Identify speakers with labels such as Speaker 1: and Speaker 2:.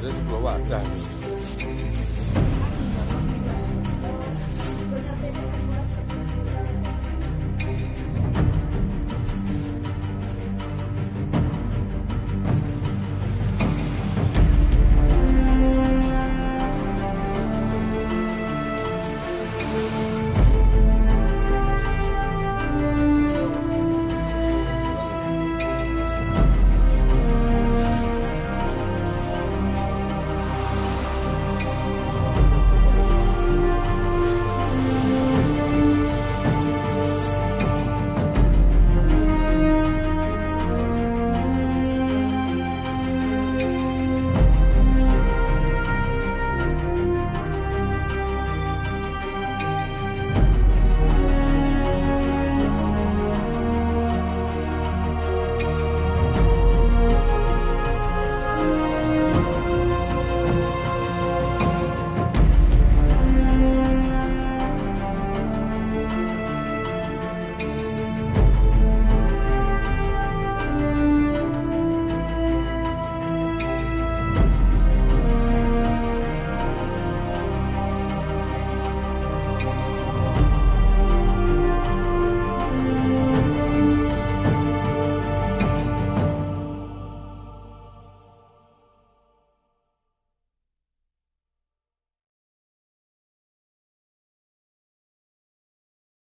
Speaker 1: 这是不吧？对。